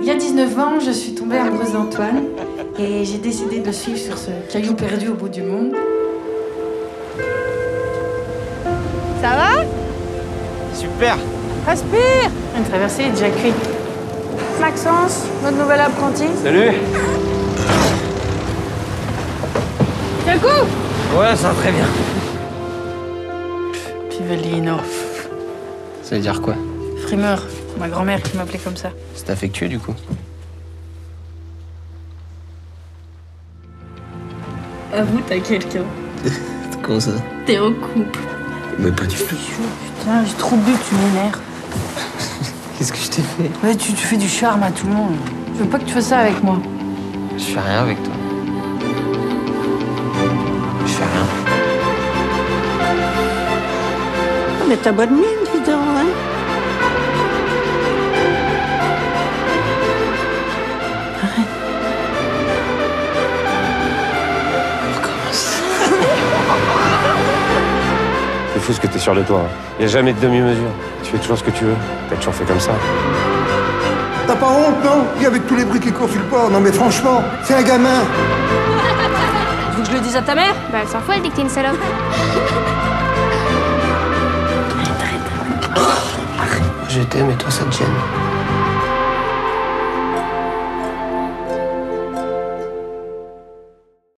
Il y a 19 ans, je suis tombée amoureuse d'Antoine et j'ai décidé de le suivre sur ce caillou perdu au bout du monde. Ça va? Super Respire Une traversée est déjà cuite. Maxence, notre nouvel apprenti. Salut Quel coup Ouais, ça va très bien. Pivelino. Ça veut dire quoi? Frimeur, ma grand-mère qui m'appelait comme ça. C'est affectueux du coup. Avoue, t'as quelqu'un. Comment ça T'es en couple. Mais pas du tout. Putain, j'ai trop bu, tu m'énerves. Qu'est-ce que je t'ai fait? Ouais, tu, tu fais du charme à tout le monde. Je veux pas que tu fasses ça avec moi? Je fais rien avec toi. Je fais rien. Mais t'as bonne mine, C'est fou ce que t'es sûr de toi. Il a jamais de demi-mesure. Tu fais toujours ce que tu veux. T'as toujours fait comme ça. T'as pas honte, non? Et avec tous les bruits qui courent sur le port, non mais franchement, c'est un gamin Tu veux que je le dise à ta mère? Bah, elle s'en fout, elle dit que t'es une salope. Je t'aime et toi ça te gêne.